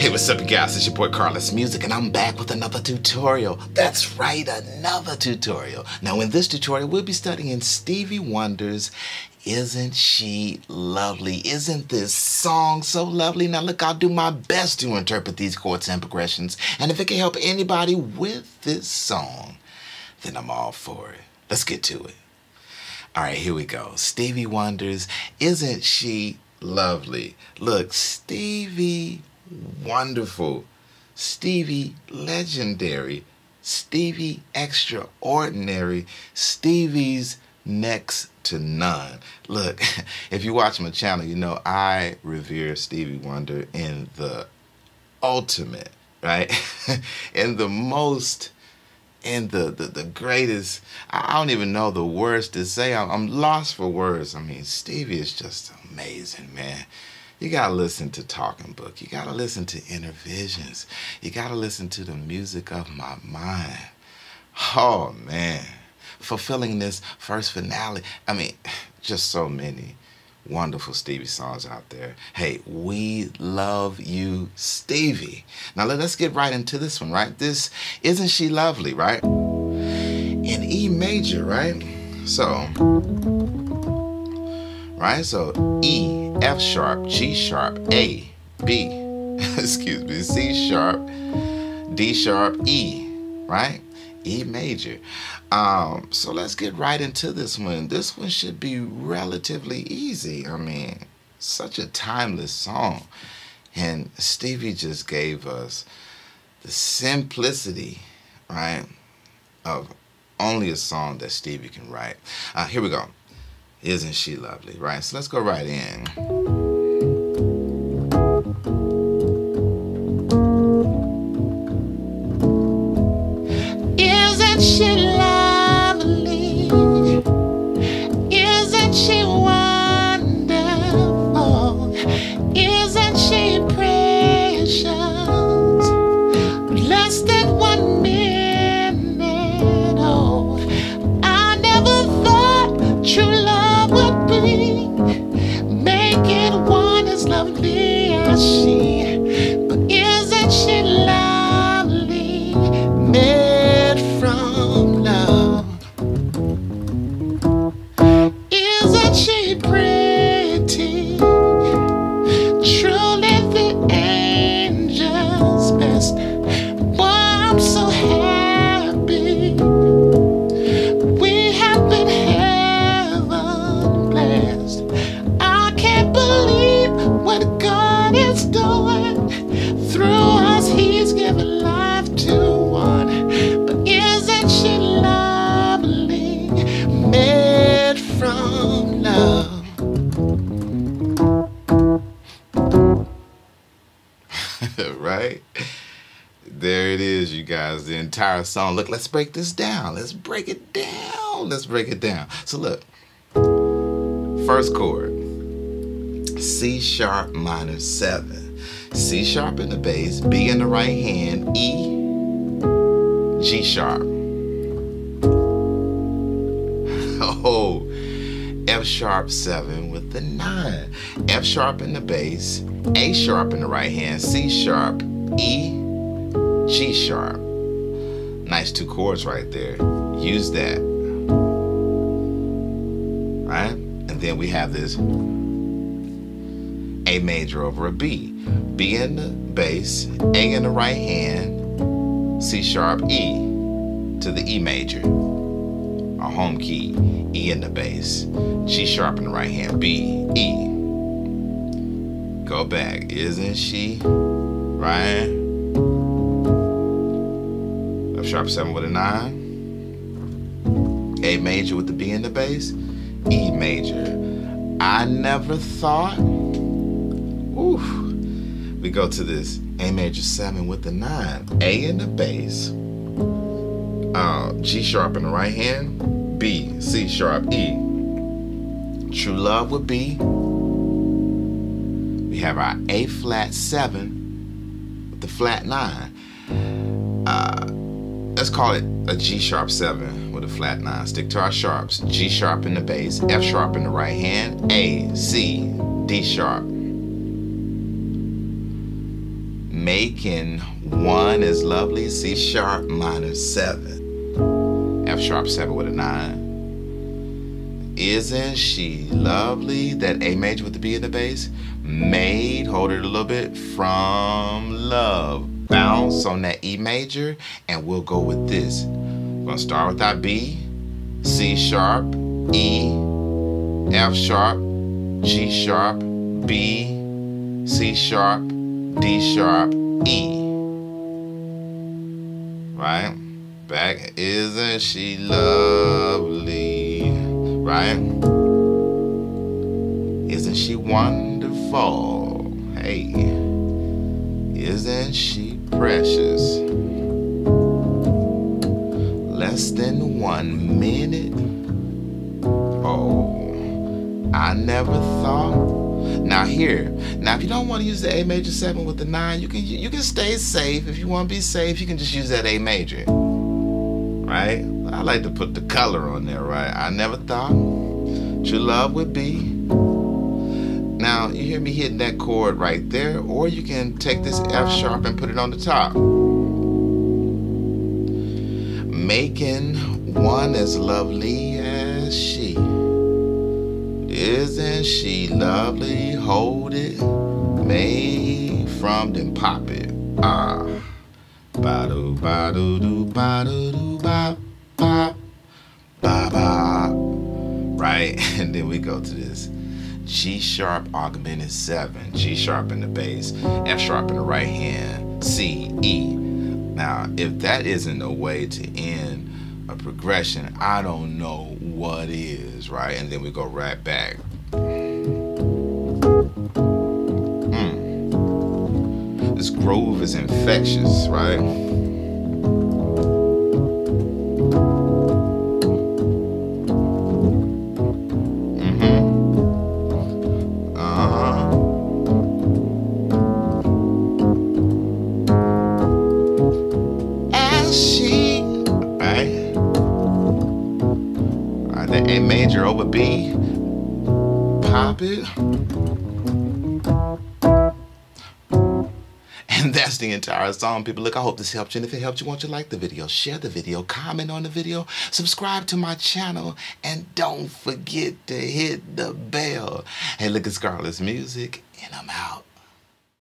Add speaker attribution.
Speaker 1: Hey, what's up, you guys? It's your boy KarlisMusik, and I'm back with another tutorial. That's right, another tutorial. Now, in this tutorial, we'll be studying Stevie Wonder's Isn't She Lovely? Isn't this song so lovely? Now, look, I'll do my best to interpret these chords and progressions, and if it can help anybody with this song, then I'm all for it. Let's get to it. All right, here we go. Stevie Wonder's Isn't She Lovely? Look, Stevie wonderful, Stevie legendary, Stevie extraordinary, Stevie's next to none. Look, if you watch my channel, you know I revere Stevie Wonder in the ultimate, right? in the most in the, the, the greatest, I don't even know the words to say. I'm, I'm lost for words. I mean, Stevie is just amazing, man you gotta listen to Talking Book. You gotta listen to Innervisions. You gotta listen to the music of my mind. Oh man, fulfilling this first finale. I mean, just so many wonderful Stevie songs out there. Hey, we love you, Stevie. Now let's get right into this one, right? This isn't she lovely, right? In E major, right? So right? So E, F sharp, G sharp, A, B, excuse me, C sharp, D sharp, E, right? E major. Um, so let's get right into this one. This one should be relatively easy. I mean, such a timeless song. And Stevie just gave us the simplicity, right, of only a song that Stevie can write. Uh, here we go. Isn't she lovely, right? So let's go right in. Guys. The entire song. Look, let's break this down. Let's break it down. Let's break it down. So look, first chord, C sharp minor seven, C sharp in the bass, B in the right hand, E, G sharp. Oh, F sharp seven with the nine, F sharp in the bass, A sharp in the right hand, C sharp, E, G sharp. Nice two chords right there. Use that. Right? And then we have this A major over a B. B in the bass, A in the right hand, C sharp, E to the E major. Our home key, E in the bass, G sharp in the right hand, B, E. Go back. Isn't she? Right? Sharp 7 with a 9. A major with the B in the bass. E major. I never thought. Oof. We go to this A major 7 with the 9. A in the bass. Uh, G sharp in the right hand. B, C sharp, E. True love would be. We have our A flat 7 with the flat 9. Let's call it a G sharp 7 with a flat 9. Stick to our sharps. G sharp in the bass, F sharp in the right hand, A, C, D sharp. Making one is lovely, C sharp minor seven. F sharp seven with a nine. Isn't she lovely? That A major with the B in the bass. Made, hold it a little bit, from love. Bounce on that E major, and we'll go with this. We're gonna start with our B, C sharp, E, F sharp, G sharp, B, C sharp, D sharp, E. Right? Back. Isn't she lovely? Right? Isn't she wonderful? Hey. Isn't she precious? Less than one minute. Oh, I never thought. Now here, now if you don't want to use the A major seven with the nine, you can you can stay safe. If you want to be safe, you can just use that A major. Right? I like to put the color on there, right? I never thought true love would be. Now you hear me hitting that chord right there, or you can take this F sharp and put it on the top. Making one as lovely as she. Isn't she lovely? Hold it. Made from then pop it. Ah. Ba do ba do do ba do do ba ba ba ba. Right? And then we go to this. G sharp augmented seven, G sharp in the bass, F sharp in the right hand, C, E. Now, if that isn't a way to end a progression, I don't know what is, right? And then we go right back. Mm. This groove is infectious, right? Major over B. Pop it. And that's the entire song, people. Look, I hope this helped you. And if it helped you, won't you like the video, share the video, comment on the video, subscribe to my channel, and don't forget to hit the bell. Hey, look at Scarlett's music, and I'm out.